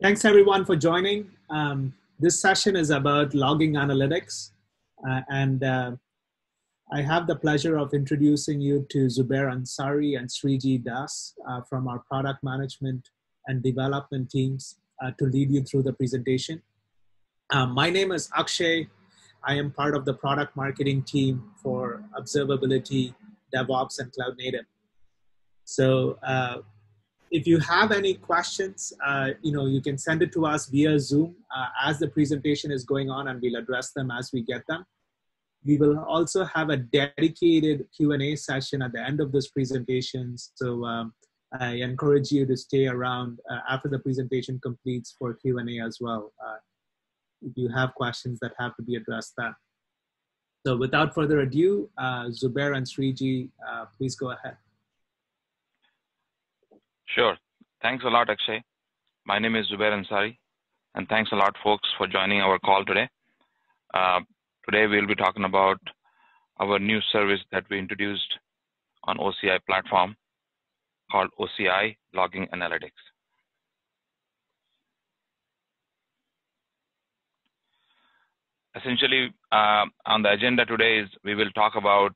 Thanks everyone for joining. Um, this session is about logging analytics. Uh, and uh, I have the pleasure of introducing you to Zubair Ansari and Sriji Das uh, from our product management and development teams uh, to lead you through the presentation. Um, my name is Akshay. I am part of the product marketing team for observability, DevOps, and cloud native. So uh, if you have any questions, uh, you know, you can send it to us via Zoom uh, as the presentation is going on and we'll address them as we get them. We will also have a dedicated Q&A session at the end of this presentation. So um, I encourage you to stay around uh, after the presentation completes for Q&A as well. Uh, if you have questions that have to be addressed then. So without further ado, uh, Zubair and Sriji, uh, please go ahead. Sure. Thanks a lot, Akshay. My name is Zubair Ansari, and thanks a lot, folks, for joining our call today. Uh, today, we'll be talking about our new service that we introduced on OCI platform called OCI Logging Analytics. Essentially, uh, on the agenda today is we will talk about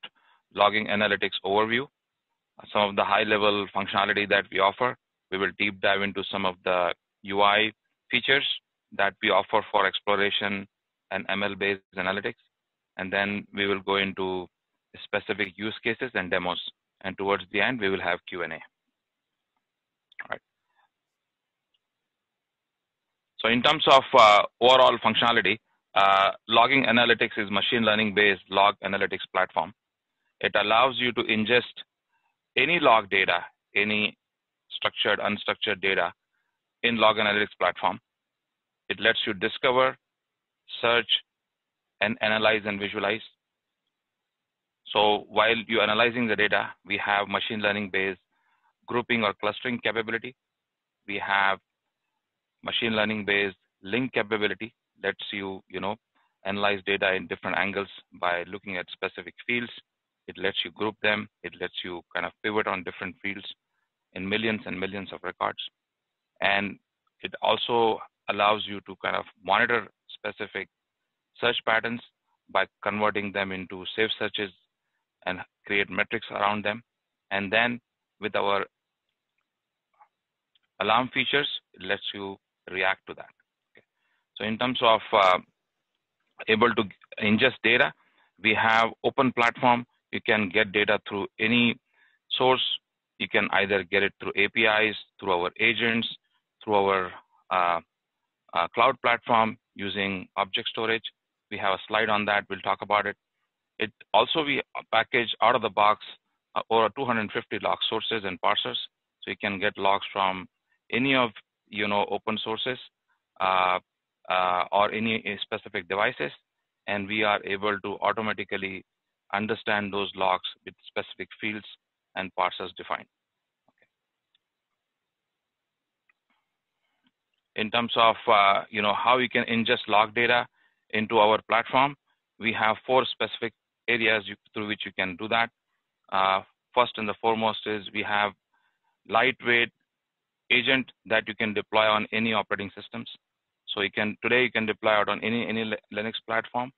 logging analytics overview, some of the high level functionality that we offer. We will deep dive into some of the UI features that we offer for exploration and ML based analytics. And then we will go into specific use cases and demos. And towards the end, we will have Q&A. Right. So in terms of uh, overall functionality, uh, logging analytics is machine learning based log analytics platform. It allows you to ingest any log data, any structured, unstructured data in log analytics platform. It lets you discover, search, and analyze and visualize. So while you're analyzing the data, we have machine learning based grouping or clustering capability. We have machine learning based link capability lets you, you know, analyze data in different angles by looking at specific fields. It lets you group them. It lets you kind of pivot on different fields in millions and millions of records. And it also allows you to kind of monitor specific search patterns by converting them into safe searches and create metrics around them. And then with our alarm features, it lets you react to that. Okay. So in terms of uh, able to ingest data, we have open platform you can get data through any source. You can either get it through APIs, through our agents, through our uh, uh, cloud platform using object storage. We have a slide on that. We'll talk about it. It also we package out of the box uh, over 250 log sources and parsers, so you can get logs from any of you know open sources uh, uh, or any specific devices, and we are able to automatically understand those logs with specific fields and parsers defined. Okay. In terms of uh, you know how we can ingest log data into our platform, we have four specific areas you, through which you can do that. Uh, first and the foremost is we have lightweight agent that you can deploy on any operating systems. So you can today you can deploy it on any any Linux platform.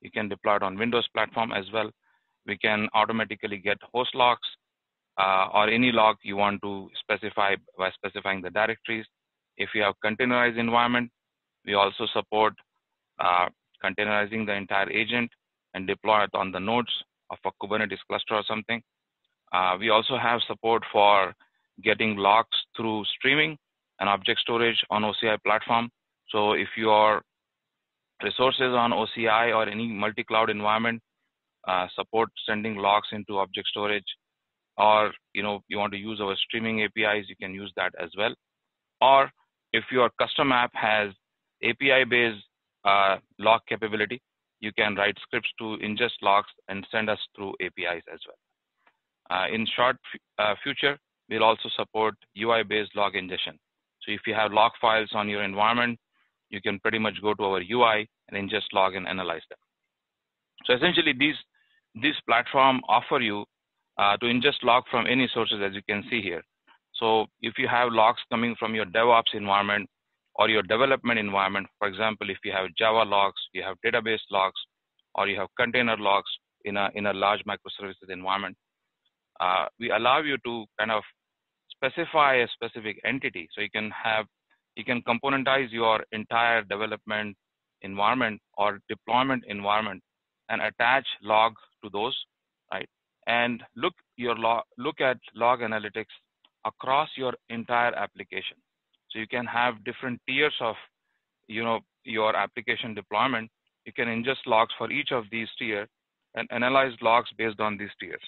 You can deploy it on Windows platform as well we can automatically get host logs uh, or any log you want to specify by specifying the directories. If you have containerized environment, we also support uh, containerizing the entire agent and deploy it on the nodes of a Kubernetes cluster or something. Uh, we also have support for getting logs through streaming and object storage on OCI platform. So if your resources on OCI or any multi-cloud environment uh, support sending logs into object storage, or you know you want to use our streaming APIs, you can use that as well. Or if your custom app has API-based uh, log capability, you can write scripts to ingest logs and send us through APIs as well. Uh, in short uh, future, we'll also support UI-based log ingestion. So if you have log files on your environment, you can pretty much go to our UI and ingest log and analyze them. So essentially, these this platform offer you uh, to ingest log from any sources, as you can see here. So if you have logs coming from your DevOps environment, or your development environment. For example, if you have Java logs, you have database logs, or you have container logs in a, in a large microservices environment, uh, we allow you to kind of specify a specific entity. So you can have, you can componentize your entire development environment or deployment environment and attach log to those, right? And look your log, look at log analytics across your entire application. So you can have different tiers of, you know, your application deployment. You can ingest logs for each of these tiers and analyze logs based on these tiers.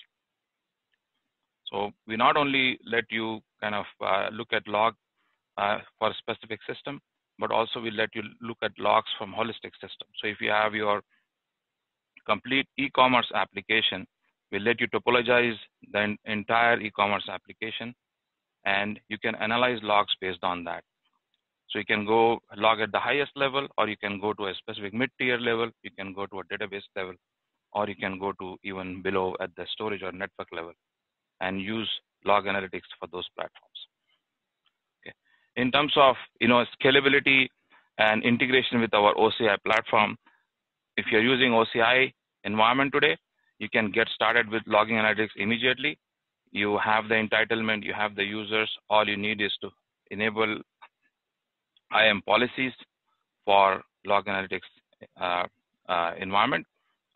So we not only let you kind of uh, look at log uh, for a specific system, but also we let you look at logs from holistic system. So if you have your complete e-commerce application, will let you topologize the entire e-commerce application and you can analyze logs based on that. So you can go log at the highest level, or you can go to a specific mid-tier level, you can go to a database level, or you can go to even below at the storage or network level and use log analytics for those platforms. Okay. In terms of you know scalability and integration with our OCI platform, if you're using OCI environment today, you can get started with logging analytics immediately you have the entitlement, you have the users. All you need is to enable IAM policies for log analytics uh, uh, environment,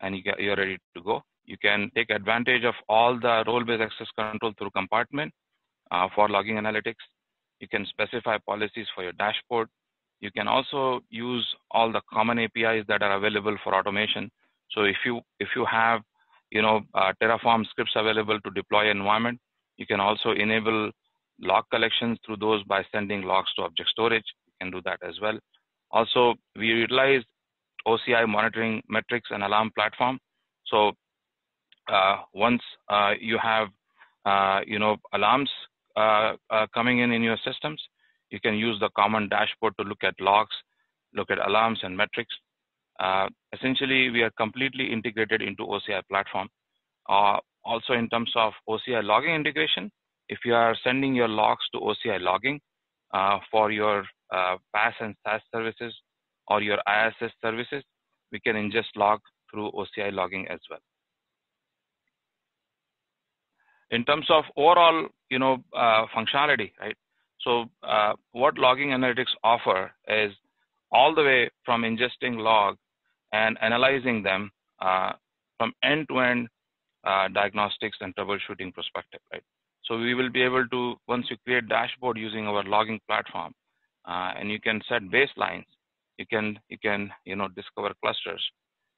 and you get, you're ready to go. You can take advantage of all the role-based access control through compartment uh, for logging analytics. You can specify policies for your dashboard. You can also use all the common APIs that are available for automation. So if you if you have you know, uh, Terraform scripts available to deploy environment. You can also enable log collections through those by sending logs to object storage. You can do that as well. Also, we utilize OCI monitoring metrics and alarm platform. So uh, once uh, you have, uh, you know, alarms uh, uh, coming in in your systems, you can use the common dashboard to look at logs, look at alarms and metrics, uh, essentially, we are completely integrated into OCI platform. Uh, also, in terms of OCI logging integration, if you are sending your logs to OCI logging uh, for your uh, PaaS and SaaS services or your IaaS services, we can ingest log through OCI logging as well. In terms of overall, you know, uh, functionality, right? So, uh, what logging analytics offer is all the way from ingesting log and analyzing them uh, from end-to-end uh, diagnostics and troubleshooting perspective, right? So we will be able to, once you create dashboard using our logging platform, uh, and you can set baselines, you can, you can, you know, discover clusters.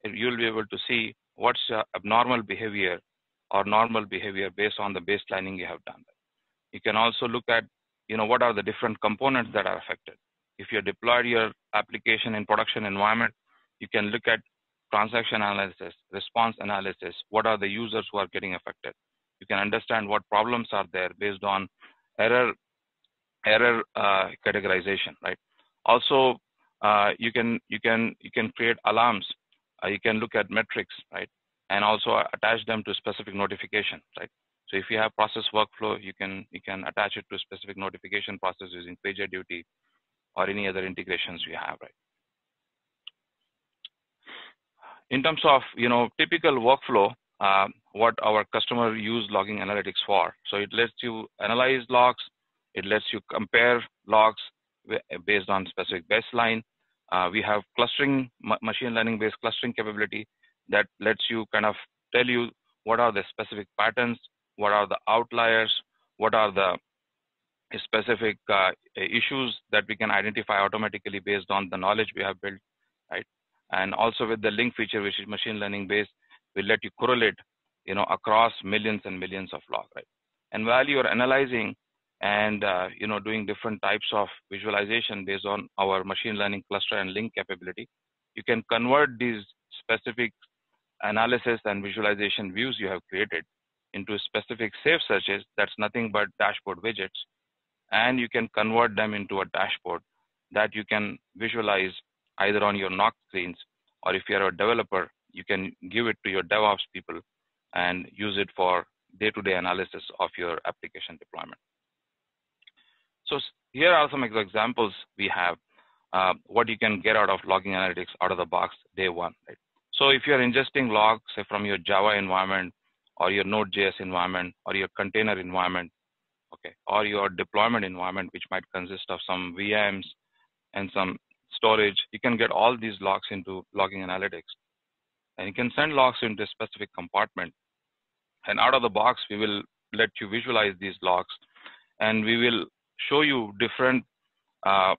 You'll be able to see what's abnormal behavior or normal behavior based on the baselining you have done. You can also look at, you know, what are the different components that are affected. If you deployed your application in production environment, you can look at transaction analysis, response analysis. What are the users who are getting affected? You can understand what problems are there based on error error uh, categorization, right? Also, uh, you can you can you can create alarms. Uh, you can look at metrics, right? And also attach them to specific notification, right? So if you have process workflow, you can you can attach it to specific notification process using PagerDuty or any other integrations you have, right? in terms of you know typical workflow, uh, what our customer use logging analytics for. So it lets you analyze logs, it lets you compare logs based on specific baseline. Uh, we have clustering, machine learning based clustering capability that lets you kind of tell you what are the specific patterns, what are the outliers, what are the specific uh, issues that we can identify automatically based on the knowledge we have built, right? And also with the link feature, which is machine learning based, will let you correlate, you know, across millions and millions of logs, right? And while you're analyzing and, uh, you know, doing different types of visualization based on our machine learning cluster and link capability, you can convert these specific analysis and visualization views you have created into specific safe searches that's nothing but dashboard widgets and you can convert them into a dashboard that you can visualize either on your NOC screens, or if you're a developer, you can give it to your DevOps people and use it for day-to-day analysis of your application deployment. So here are some examples we have. uh, what you can get out of logging analytics out of the box day one. Right? So if you're ingesting logs, say from your Java environment or your Node.js environment or your container environment, okay, or your deployment environment, which might consist of some VMs and some storage, you can get all these logs into logging analytics. And you can send logs into a specific compartment. And out of the box, we will let you visualize these logs. And we will show you different uh,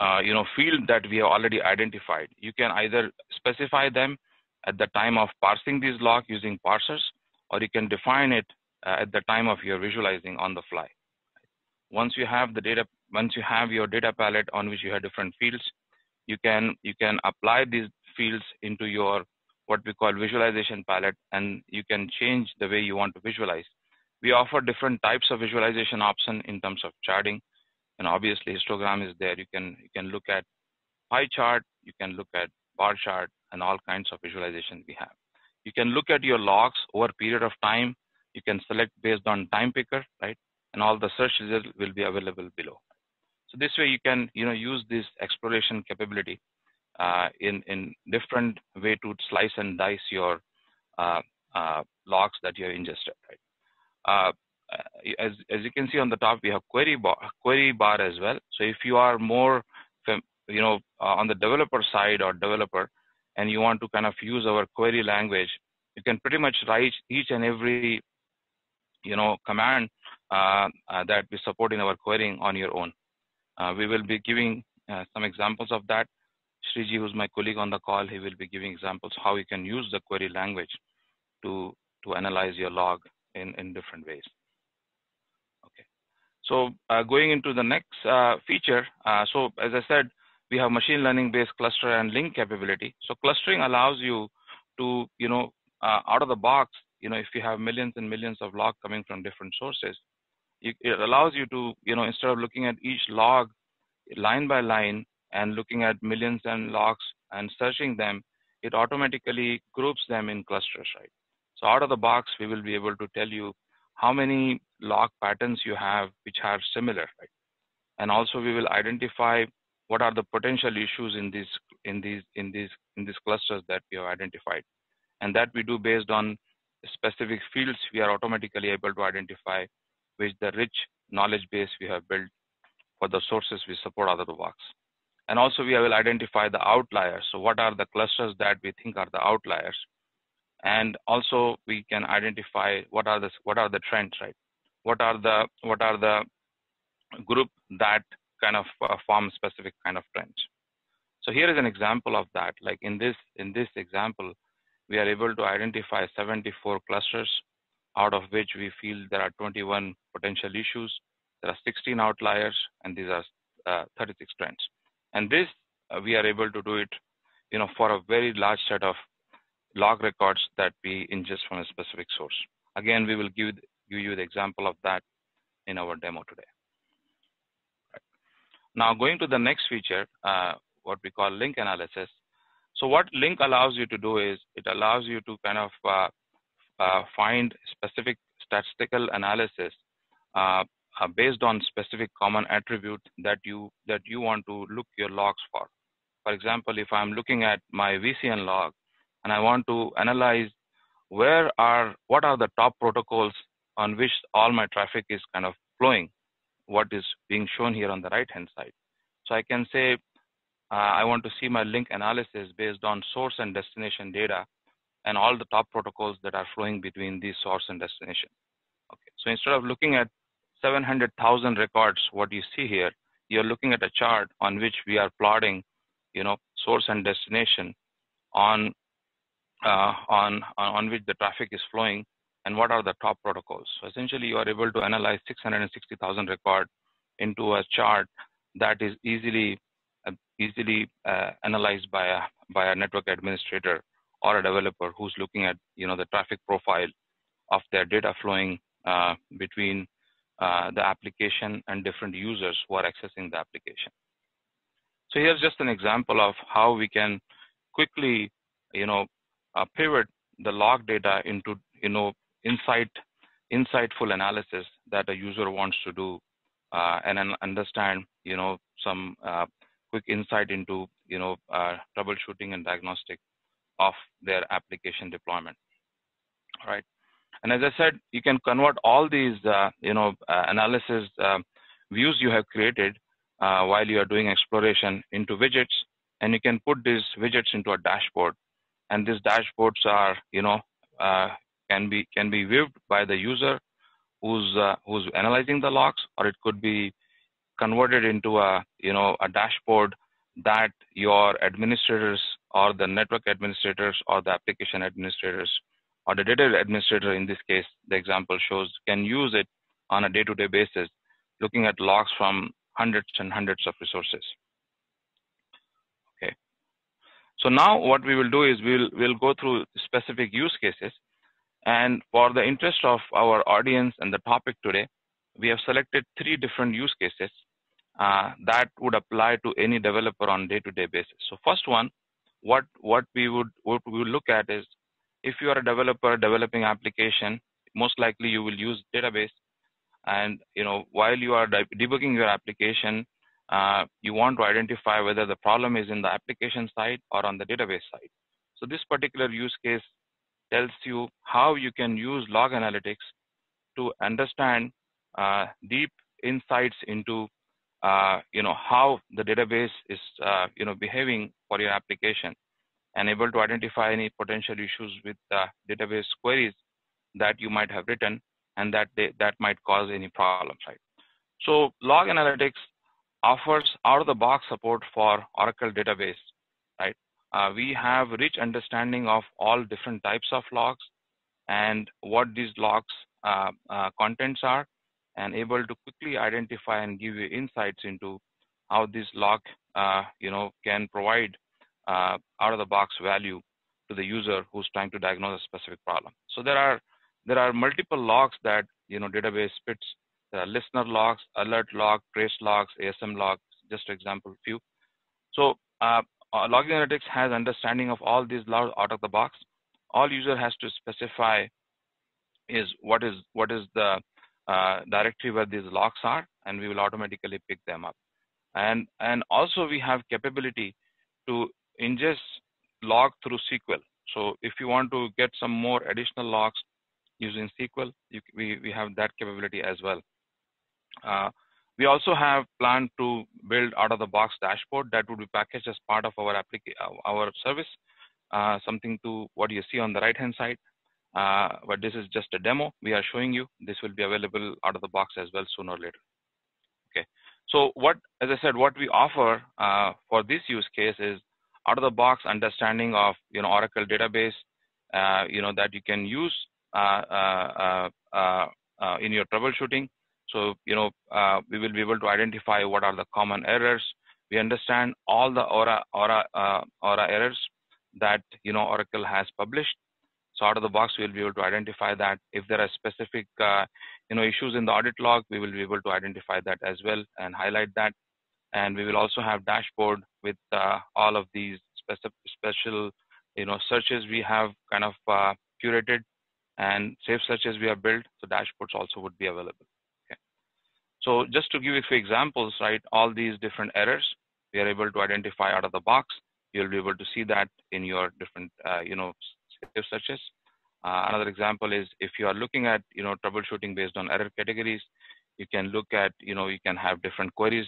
uh, you know, field that we have already identified. You can either specify them at the time of parsing these logs using parsers, or you can define it uh, at the time of your visualizing on the fly. Once you have the data, once you have your data palette on which you have different fields, you can you can apply these fields into your what we call visualization palette, and you can change the way you want to visualize. We offer different types of visualization option in terms of charting and obviously histogram is there. You can, you can look at pie chart, you can look at bar chart and all kinds of visualization we have. You can look at your logs over a period of time. You can select based on time picker, right? And all the search results will be available below. So this way you can, you know, use this exploration capability uh, in, in different way to slice and dice your uh, uh, logs that you have ingested, right? Uh, as, as you can see on the top, we have query bar, query bar as well. So if you are more, you know, uh, on the developer side or developer, and you want to kind of use our query language, you can pretty much write each and every, you know, command uh, uh, that we support in our querying on your own. Uh, we will be giving uh, some examples of that. Sriji, who's my colleague on the call, he will be giving examples how you can use the query language to to analyze your log in, in different ways. Okay, so uh, going into the next uh, feature, so as I said, we have machine learning based cluster and link capability. So clustering allows you to, you know, uh, out of the box, you know, if you have millions and millions of log coming from different sources, it allows you to, you know, instead of looking at each log line by line and looking at millions and logs and searching them, it automatically groups them in clusters, right? So out of the box, we will be able to tell you how many log patterns you have which are similar, right? And also we will identify what are the potential issues in these in these in these in these clusters that we have identified. And that we do based on specific fields we are automatically able to identify with the rich knowledge base we have built for the sources we support the box. And also we will identify the outliers. So what are the clusters that we think are the outliers? And also we can identify what are the what are the trends, right? what are the what are the group that kind of uh, form specific kind of trends. So here is an example of that. Like in this in this example, we are able to identify 74 clusters, out of which we feel there are 21 potential issues. There are 16 outliers, and these are uh, 36 trends. And this uh, we are able to do it, you know, for a very large set of log records that we ingest from a specific source. Again, we will give give you the example of that in our demo today. Now going to the next feature, uh, what we call link analysis. So what link allows you to do is it allows you to kind of uh, uh, find specific statistical analysis uh, uh, based on specific common attribute that you that you want to look your logs for. For example, if I'm looking at my VCN log and I want to analyze where are what are the top protocols on which all my traffic is kind of flowing, what is being shown here on the right hand side. So I can say uh, I want to see my link analysis based on source and destination data and all the top protocols that are flowing between these source and destination. Okay, so instead of looking at 700,000 records, what you see here, you're looking at a chart on which we are plotting, you know, source and destination on uh, on on which the traffic is flowing and what are the top protocols. So essentially, you are able to analyze 660,000 record into a chart that is easily uh, easily uh, analyzed by a by a network administrator or a developer who's looking at you know the traffic profile of their data flowing uh, between uh, the application and different users who are accessing the application. So here's just an example of how we can quickly you know uh, pivot the log data into you know insight, insightful analysis that a user wants to do uh, and understand, you know, some uh, quick insight into, you know, uh, troubleshooting and diagnostic of their application deployment. All right. And as I said, you can convert all these, uh, you know, uh, analysis uh, views you have created while you are doing exploration into widgets, and you can put these widgets into a dashboard. And these dashboards are, you know, can be can be viewed by the user who's uh, who's analyzing the logs, or it could be converted into a you know a dashboard that your administrators or the network administrators or the application administrators or the data administrator in this case the example shows can use it on a day-to-day basis looking at logs from hundreds and hundreds of resources. Okay. So now what we will do is we'll we'll go through specific use cases and for the interest of our audience and the topic today, we have selected three different use cases uh, that would apply to any developer on day-to-day basis. So first one, what what we would what we would look at is if you are a developer developing application, most likely you will use database, and you know while you are debugging your application, uh, you want to identify whether the problem is in the application side or on the database side. So this particular use case tells you how you can use log analytics to understand uh, deep insights into uh, you know how the database is uh, you know behaving for your application and able to identify any potential issues with database queries that you might have written and that they, that might cause any problems right? So log analytics offers out of the box support for oracle database right uh, we have rich understanding of all different types of logs and what these logs uh, uh, contents are and able to quickly identify and give you insights into how this log uh, you know can provide uh, out of the box value to the user who's trying to diagnose a specific problem. So there are there are multiple logs that you know database spits. There are listener logs alert log trace logs asm logs just example few. So uh, uh, logging analytics has understanding of all these logs out of the box. All user has to specify is what is what is the uh, directory where these logs are, and we will automatically pick them up. And and also we have capability to ingest log through SQL. So if you want to get some more additional logs using SQL, you, we we have that capability as well. Uh, we also have planned to build out of the box dashboard that would be packaged as part of our uh, our service, uh, something to what you see on the right hand side. Uh, but this is just a demo we are showing you. This will be available out of the box as well sooner or later. Okay. So what, as I said, what we offer uh, for this use case is out of the box understanding of you know Oracle database, uh, you know that you can use uh, in your troubleshooting so, you know, uh, we will be able to identify what are the common errors. We understand all the ORA, ORA, uh, ORA errors that, you know, Oracle has published. So out of the box, we'll be able to identify that. If there are specific, uh, you know, issues in the audit log, we will be able to identify that as well and highlight that. And we will also have dashboard with uh, all of these special, you know, searches we have kind of uh, curated and safe searches we have built. So dashboards also would be available. So just to give you a few examples, right, all these different errors, we are able to identify out of the box. You'll be able to see that in your different, uh, you know, searches. Uh, another example is if you are looking at, you know, troubleshooting based on error categories, you can look at, you know, you can have different queries.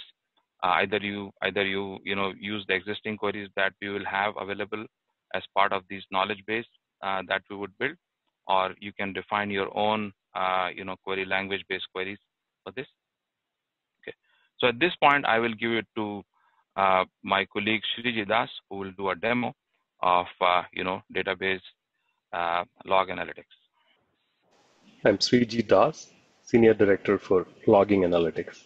Uh, either you, either you, you know, use the existing queries that we will have available as part of these knowledge base uh, that we would build, or you can define your own, uh, you know, query language based queries for this. So at this point, I will give it to uh, my colleague Sriji Das, who will do a demo of uh, you know database uh, log analytics. I'm Sriji Das, Senior Director for Logging Analytics.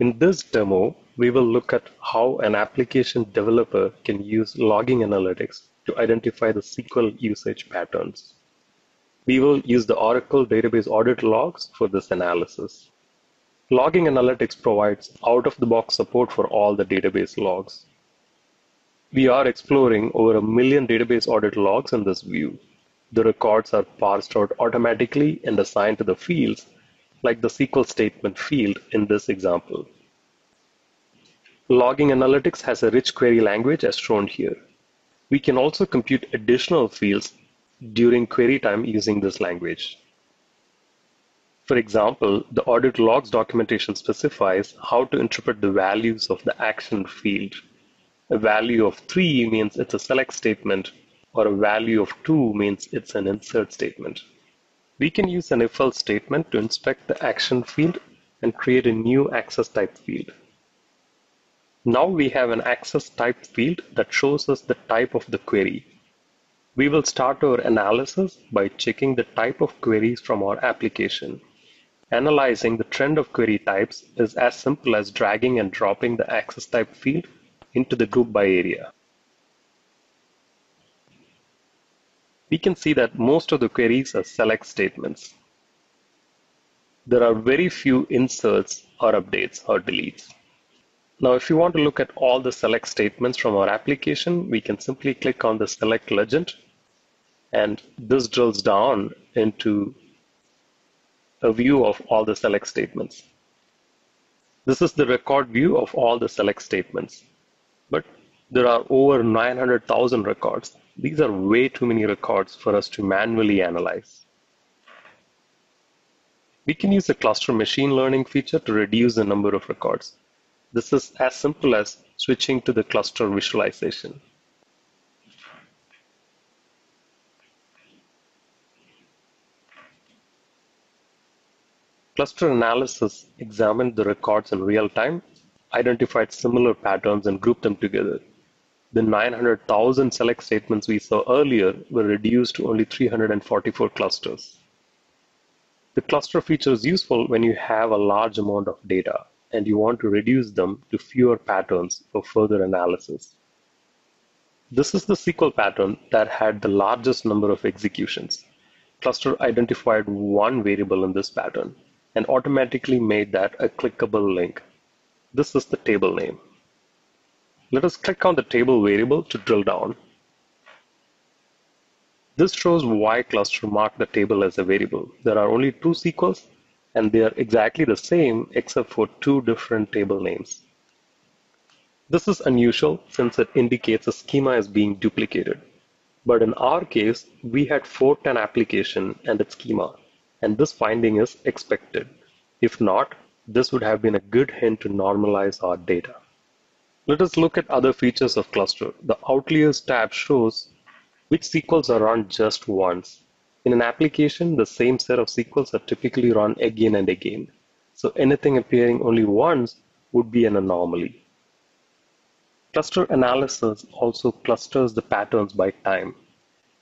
In this demo, we will look at how an application developer can use logging analytics to identify the SQL usage patterns. We will use the Oracle Database Audit Logs for this analysis. Logging Analytics provides out-of-the-box support for all the database logs. We are exploring over a million database audit logs in this view. The records are parsed out automatically and assigned to the fields like the SQL statement field in this example. Logging Analytics has a rich query language as shown here. We can also compute additional fields during query time using this language. For example, the audit logs documentation specifies how to interpret the values of the action field. A value of 3 means it's a select statement, or a value of 2 means it's an insert statement. We can use an if-else statement to inspect the action field and create a new access type field. Now we have an access type field that shows us the type of the query. We will start our analysis by checking the type of queries from our application. Analyzing the trend of query types is as simple as dragging and dropping the access type field into the group by area. We can see that most of the queries are select statements. There are very few inserts or updates or deletes. Now, if you want to look at all the select statements from our application, we can simply click on the select legend and this drills down into a view of all the select statements. This is the record view of all the select statements. But there are over 900,000 records. These are way too many records for us to manually analyze. We can use the cluster machine learning feature to reduce the number of records. This is as simple as switching to the cluster visualization. Cluster analysis examined the records in real time, identified similar patterns, and grouped them together. The 900,000 select statements we saw earlier were reduced to only 344 clusters. The cluster feature is useful when you have a large amount of data and you want to reduce them to fewer patterns for further analysis. This is the SQL pattern that had the largest number of executions. Cluster identified one variable in this pattern and automatically made that a clickable link. This is the table name. Let us click on the table variable to drill down. This shows why cluster marked the table as a variable. There are only two SQLs and they are exactly the same except for two different table names. This is unusual since it indicates a schema is being duplicated. But in our case, we had forked an application and its schema, and this finding is expected. If not, this would have been a good hint to normalize our data. Let us look at other features of cluster. The Outliers tab shows which SQLs are run just once. In an application, the same set of SQLs are typically run again and again. So anything appearing only once would be an anomaly. Cluster analysis also clusters the patterns by time.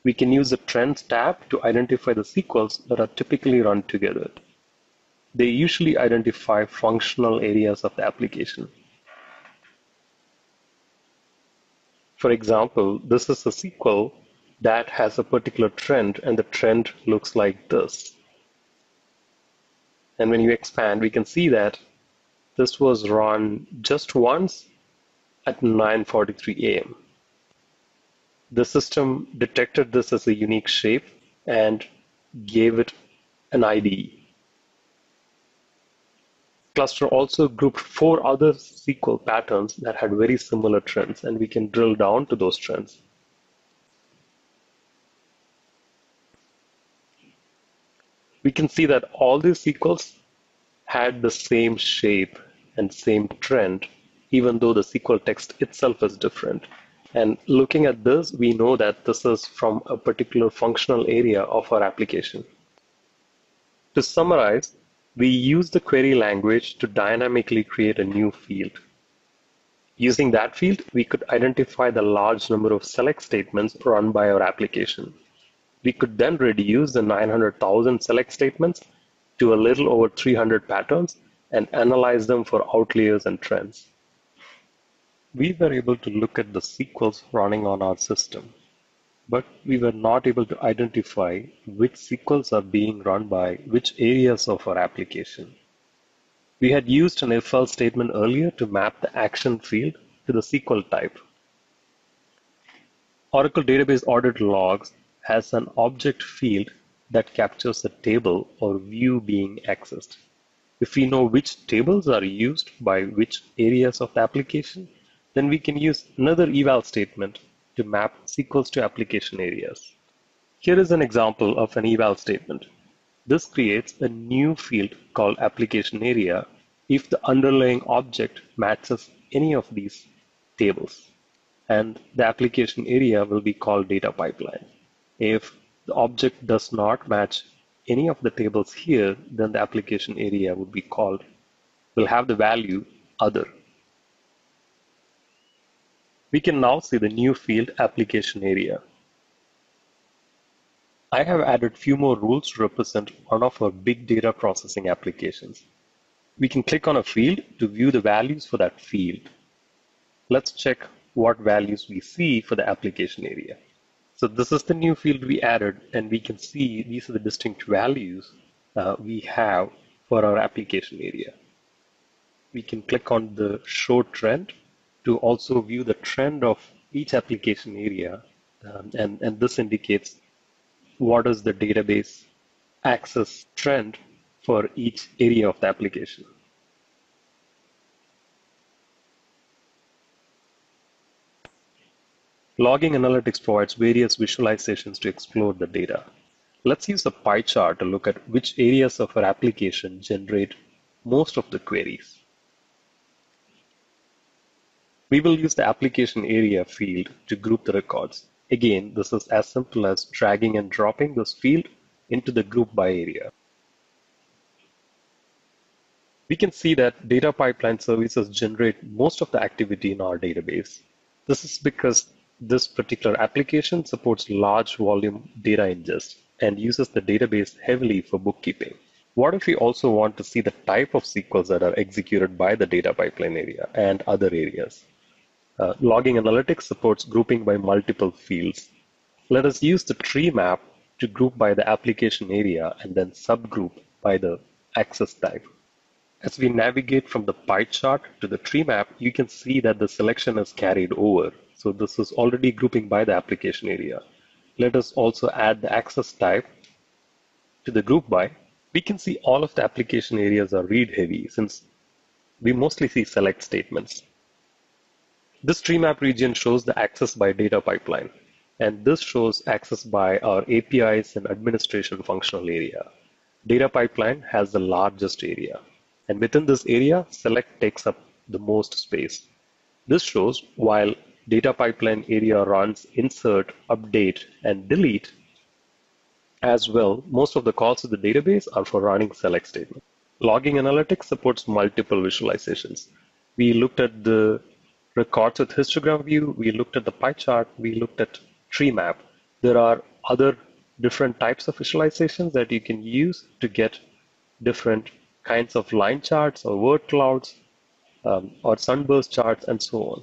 We can use the Trends tab to identify the SQLs that are typically run together. They usually identify functional areas of the application. For example, this is a SQL that has a particular trend, and the trend looks like this. And when you expand, we can see that this was run just once at 9.43 a.m the system detected this as a unique shape and gave it an ID. Cluster also grouped four other SQL patterns that had very similar trends, and we can drill down to those trends. We can see that all these SQLs had the same shape and same trend, even though the SQL text itself is different. And looking at this, we know that this is from a particular functional area of our application. To summarize, we use the query language to dynamically create a new field. Using that field, we could identify the large number of select statements run by our application. We could then reduce the 900,000 select statements to a little over 300 patterns and analyze them for outliers and trends we were able to look at the SQLs running on our system, but we were not able to identify which SQLs are being run by which areas of our application. We had used an if-else statement earlier to map the action field to the SQL type. Oracle Database Audit Logs has an object field that captures a table or view being accessed. If we know which tables are used by which areas of the application, then we can use another eval statement to map SQLs to application areas. Here is an example of an eval statement. This creates a new field called application area if the underlying object matches any of these tables. And the application area will be called data pipeline. If the object does not match any of the tables here, then the application area would be called, will have the value other. We can now see the new field application area. I have added few more rules to represent one of our big data processing applications. We can click on a field to view the values for that field. Let's check what values we see for the application area. So this is the new field we added, and we can see these are the distinct values uh, we have for our application area. We can click on the show trend to also view the trend of each application area. Um, and, and this indicates what is the database access trend for each area of the application. Logging Analytics provides various visualizations to explore the data. Let's use a pie chart to look at which areas of our application generate most of the queries. We will use the application area field to group the records. Again, this is as simple as dragging and dropping this field into the group by area. We can see that data pipeline services generate most of the activity in our database. This is because this particular application supports large volume data ingest and uses the database heavily for bookkeeping. What if we also want to see the type of SQLs that are executed by the data pipeline area and other areas? Uh, logging analytics supports grouping by multiple fields. Let us use the tree map to group by the application area and then subgroup by the access type. As we navigate from the pie chart to the tree map, you can see that the selection is carried over. So this is already grouping by the application area. Let us also add the access type to the group by. We can see all of the application areas are read heavy since we mostly see select statements. This tree map region shows the access by data pipeline, and this shows access by our APIs and administration functional area. Data pipeline has the largest area, and within this area, select takes up the most space. This shows while data pipeline area runs insert, update, and delete as well, most of the calls to the database are for running select statement. Logging analytics supports multiple visualizations. We looked at the records with histogram view, we looked at the pie chart, we looked at tree map. There are other different types of visualizations that you can use to get different kinds of line charts or word clouds um, or sunburst charts and so on.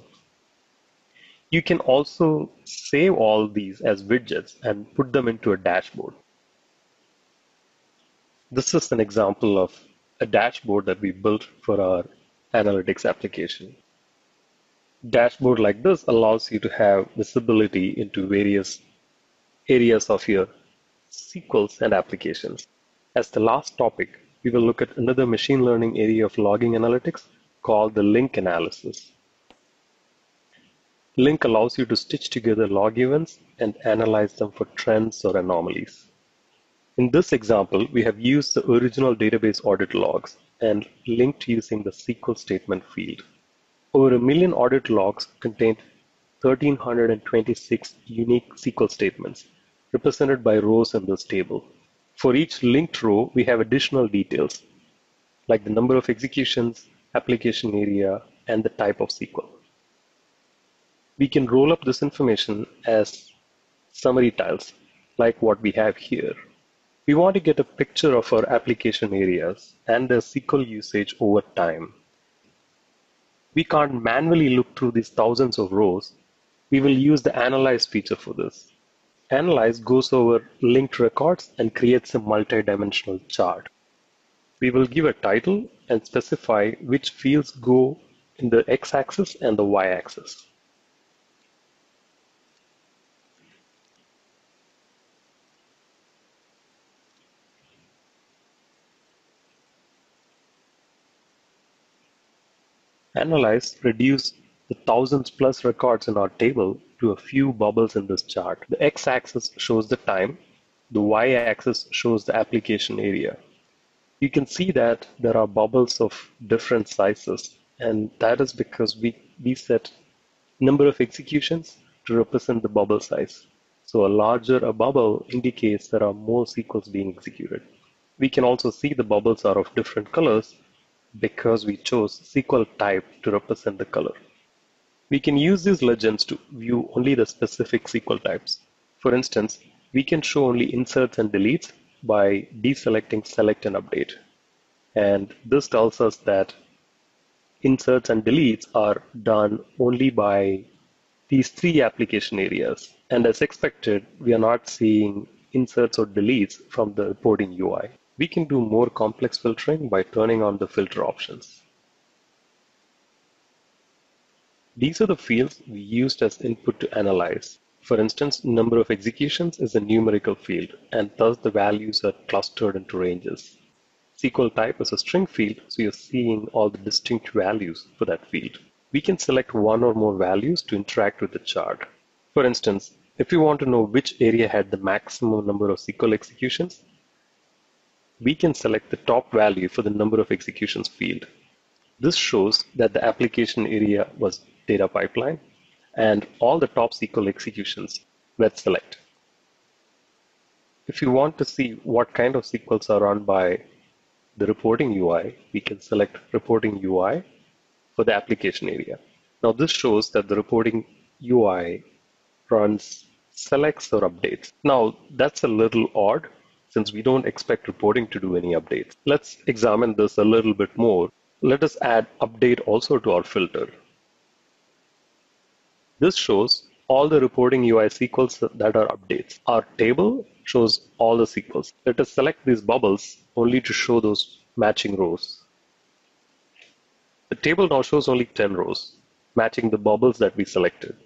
You can also save all these as widgets and put them into a dashboard. This is an example of a dashboard that we built for our analytics application dashboard like this allows you to have visibility into various areas of your SQLs and applications. As the last topic, we will look at another machine learning area of logging analytics called the link analysis. Link allows you to stitch together log events and analyze them for trends or anomalies. In this example, we have used the original database audit logs and linked using the SQL statement field. Over a million audit logs contained 1,326 unique SQL statements, represented by rows in this table. For each linked row, we have additional details, like the number of executions, application area, and the type of SQL. We can roll up this information as summary tiles, like what we have here. We want to get a picture of our application areas and their SQL usage over time we can't manually look through these thousands of rows. We will use the Analyze feature for this. Analyze goes over linked records and creates a multi-dimensional chart. We will give a title and specify which fields go in the x-axis and the y-axis. Analyze reduce the thousands plus records in our table to a few bubbles in this chart. The x-axis shows the time, the y-axis shows the application area. You can see that there are bubbles of different sizes, and that is because we, we set number of executions to represent the bubble size. So a larger a bubble indicates there are more SQLs being executed. We can also see the bubbles are of different colors because we chose SQL type to represent the color. We can use these legends to view only the specific SQL types. For instance, we can show only inserts and deletes by deselecting select and update. And this tells us that inserts and deletes are done only by these three application areas. And as expected, we are not seeing inserts or deletes from the reporting UI. We can do more complex filtering by turning on the filter options. These are the fields we used as input to analyze. For instance, number of executions is a numerical field, and thus the values are clustered into ranges. SQL type is a string field, so you're seeing all the distinct values for that field. We can select one or more values to interact with the chart. For instance, if you want to know which area had the maximum number of SQL executions, we can select the top value for the number of executions field. This shows that the application area was data pipeline, and all the top SQL executions let's select. If you want to see what kind of SQLs are run by the reporting UI, we can select reporting UI for the application area. Now this shows that the reporting UI runs selects or updates. Now that's a little odd since we don't expect reporting to do any updates. Let's examine this a little bit more. Let us add update also to our filter. This shows all the reporting UI SQLs that are updates. Our table shows all the SQLs. Let us select these bubbles only to show those matching rows. The table now shows only 10 rows, matching the bubbles that we selected.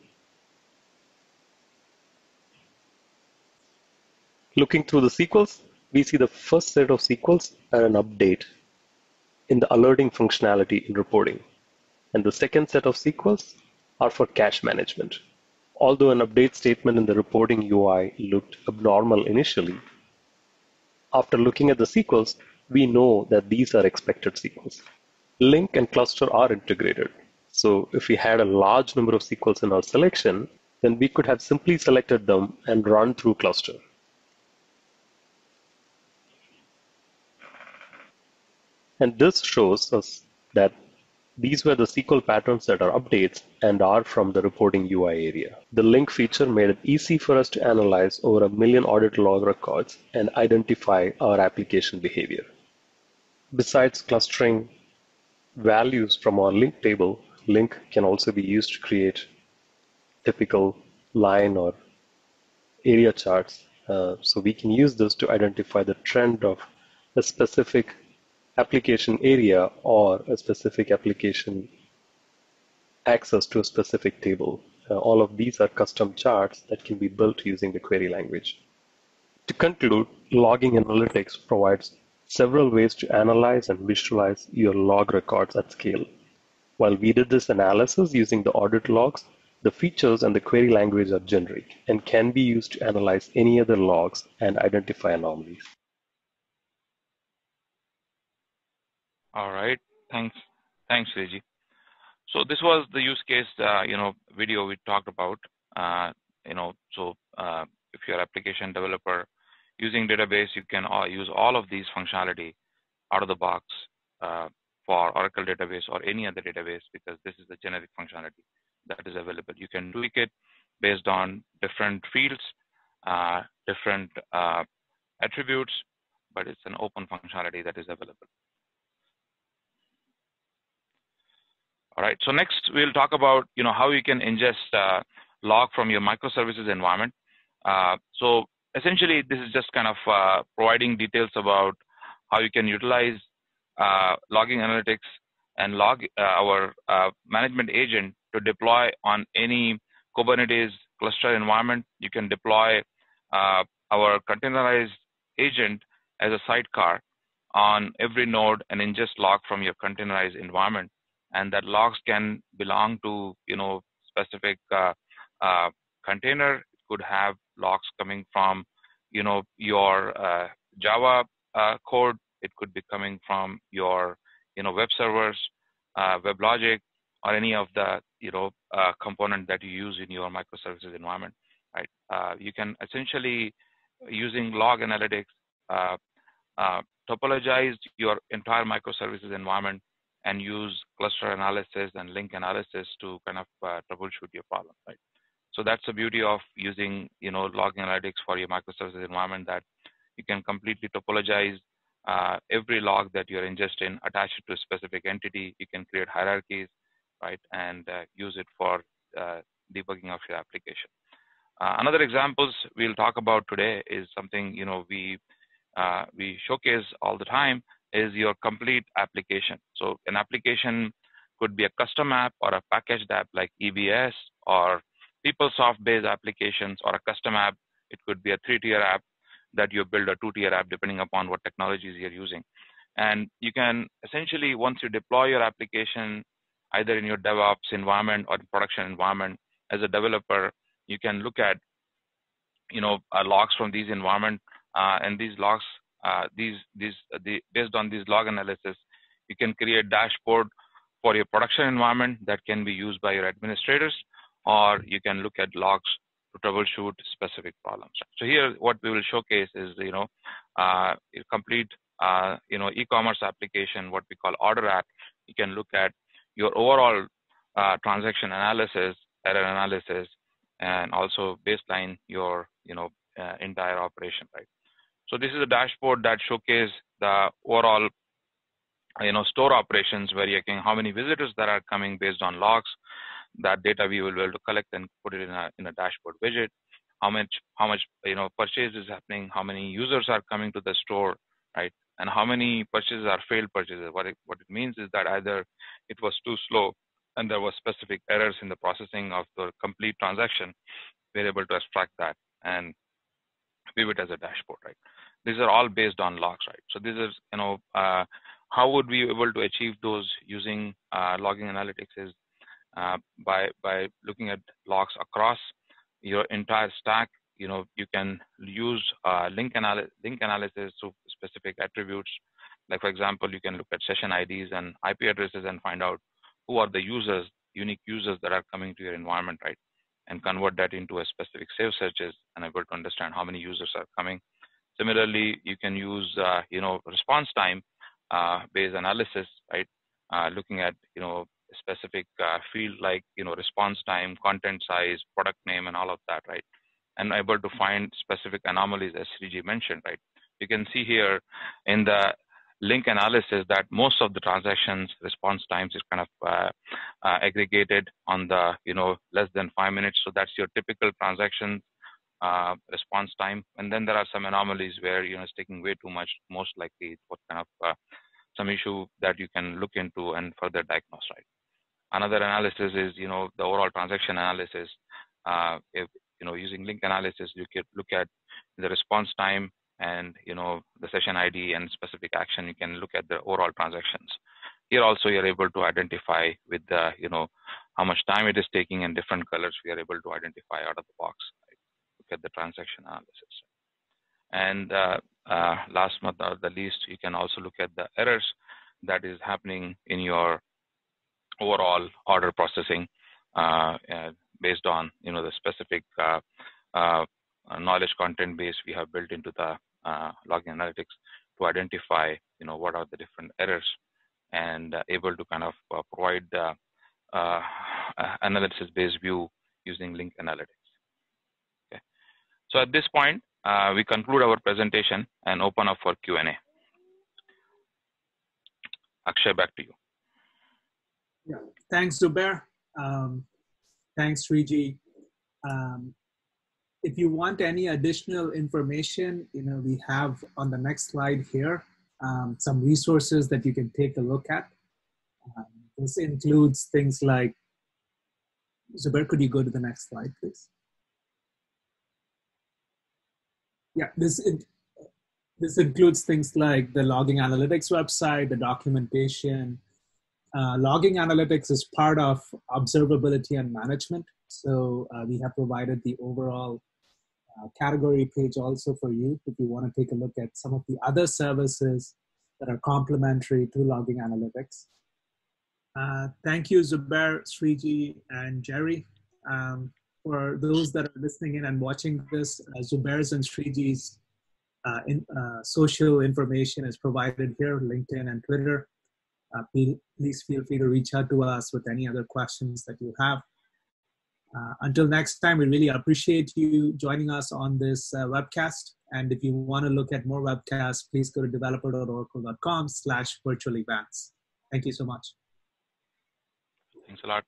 Looking through the SQLs, we see the first set of SQLs are an update in the alerting functionality in reporting. And the second set of SQLs are for cache management. Although an update statement in the reporting UI looked abnormal initially, after looking at the SQLs, we know that these are expected SQLs. Link and cluster are integrated. So if we had a large number of SQLs in our selection, then we could have simply selected them and run through cluster. And this shows us that these were the SQL patterns that are updates and are from the reporting UI area. The link feature made it easy for us to analyze over a million audit log records and identify our application behavior. Besides clustering values from our link table, link can also be used to create typical line or area charts. Uh, so we can use this to identify the trend of a specific application area or a specific application access to a specific table. Uh, all of these are custom charts that can be built using the query language. To conclude, logging analytics provides several ways to analyze and visualize your log records at scale. While we did this analysis using the audit logs, the features and the query language are generic and can be used to analyze any other logs and identify anomalies. All right. Thanks. Thanks, Sriji. So this was the use case, uh, you know, video we talked about. Uh, you know, so uh, if you're application developer using database, you can all use all of these functionality out of the box uh, for Oracle database or any other database because this is the generic functionality that is available. You can tweak it based on different fields, uh, different uh, attributes, but it's an open functionality that is available. All right. So next we'll talk about you know how you can ingest uh, log from your microservices environment. Uh, so essentially, this is just kind of uh, providing details about how you can utilize uh, logging analytics and log uh, our uh, management agent to deploy on any Kubernetes cluster environment. You can deploy our containerized agent as a sidecar on every node and ingest log from your containerized environment and that logs can belong to you know specific uh, uh, container. It could have logs coming from you know your uh, Java uh, code. It could be coming from your you know web servers, uh, WebLogic, or any of the you know uh, component that you use in your microservices environment. Right? you can essentially using log analytics topologize your entire microservices environment and use cluster analysis and link analysis to kind of uh, troubleshoot your problem, right? So that's the beauty of using, you know, logging analytics for your microservices environment that you can completely topologize uh, every log that you're ingesting, attach it to a specific entity. You can create hierarchies, right, and uh, use it for uh, debugging of your application. Uh, another examples we'll talk about today is something you know we uh, we showcase all the time is your complete application. So an application could be a custom app or a packaged app like EBS or PeopleSoft-based applications or a custom app. It could be a three-tier app that you build a two-tier app depending upon what technologies you're using. And you can essentially, once you deploy your application, either in your DevOps environment or production environment, as a developer, you can look at, you know, uh, logs from these environment, uh, and these logs these these uh, the, based on these log analysis, you can create dashboard for your production environment that can be used by your administrators, or you can look at logs to troubleshoot specific problems. So here, what we will showcase is you know uh, complete uh, you know e-commerce application, what we call order app. You can look at your overall uh, transaction analysis, error analysis, and also baseline your you know uh, entire operation, right? So this is a dashboard that showcases the overall you know store operations where you can how many visitors that are coming based on logs. That data we will be able to collect and put it in a in a dashboard widget. How much how much you know purchase is happening how many users are coming to the store right? And how many purchases are failed purchases. What it, what it means is that either it was too slow and there was specific errors in the processing of the complete transaction we're able to extract that and view it as a dashboard right these are all based on logs, right? So this is, you know, uh, how would we be able to achieve those using uh, logging analytics is uh, by by looking at logs across your entire stack. You know, you can use uh, link, link analysis to specific attributes. Like for example, you can look at session IDs and IP addresses and find out who are the users, unique users that are coming to your environment, right? And convert that into a specific save searches and able to understand how many users are coming Similarly, you can use, uh, you know, response time uh, based analysis, right? Uh, looking at, you know, specific field like, you know, response time, content size, product name, and all of that, right? And able to find specific anomalies, as Sriji mentioned, right? You can see here in the link analysis that most of the transactions response times is kind of uh, uh, aggregated on the you know less than five minutes so that's your typical transaction uh, response time. And then there are some anomalies where you know it's taking way too much. Most likely, what kind of uh, some issue that you can look into and further diagnose. Right. Another analysis is you know the overall transaction analysis. Uh, if you know using link analysis, you can look at the response time and you know the session ID and specific action. You can look at the overall transactions. Here also you're able to identify with the you know how much time it is taking and different colors we are able to identify out of the box look at the transaction analysis. And uh, uh, last but not the least, you can also look at the errors that is happening in your overall order processing uh, based on you know the specific uh, uh, knowledge content base we have built into the uh, logging analytics to identify you know what are the different errors and able to kind of provide the analysis based view using link analytics. So at this point, uh, we conclude our presentation and open up for Q&A. Akshay, back to you. Yeah, thanks, Zubair. Um, thanks, Sriji. Um, if you want any additional information, you know, we have on the next slide here um, some resources that you can take a look at. Um, this includes things like, Zubair, could you go to the next slide, please? Yeah, this this includes things like the logging analytics website, the documentation, uh, logging analytics is part of observability and management. So uh, we have provided the overall uh, category page also for you if you want to take a look at some of the other services that are complementary to logging analytics. Uh, thank you, Zubair, Sriji, and Jerry. Um, for those that are listening in and watching this, uh, Zubair's and Sriji's uh, in, uh, social information is provided here, LinkedIn and Twitter. Uh, please feel free to reach out to us with any other questions that you have. Uh, until next time, we really appreciate you joining us on this uh, webcast. And if you want to look at more webcasts, please go to developer.oracle.com slash virtual events. Thank you so much. Thanks a lot.